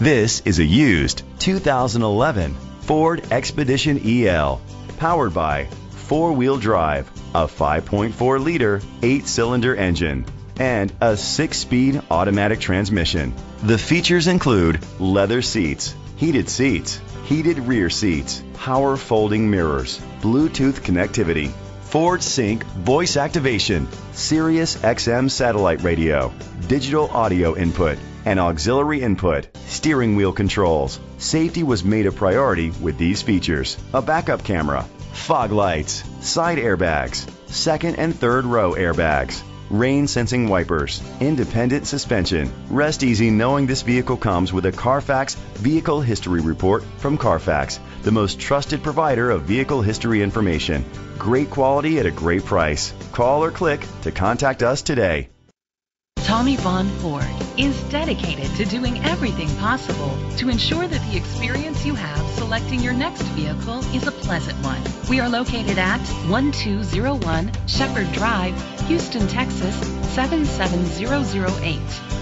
This is a used 2011 Ford Expedition EL, powered by four-wheel drive, a 5.4 liter, eight-cylinder engine, and a six-speed automatic transmission. The features include leather seats, heated seats, heated rear seats, power folding mirrors, Bluetooth connectivity, Ford Sync voice activation, Sirius XM satellite radio, digital audio input, and auxiliary input, steering wheel controls. Safety was made a priority with these features. A backup camera, fog lights, side airbags, second and third row airbags, rain sensing wipers, independent suspension. Rest easy knowing this vehicle comes with a Carfax Vehicle History Report from Carfax, the most trusted provider of vehicle history information. Great quality at a great price. Call or click to contact us today. Tommie Vaughn Ford is dedicated to doing everything possible to ensure that the experience you have selecting your next vehicle is a pleasant one. We are located at 1201 Shepherd Drive, Houston, Texas 77008.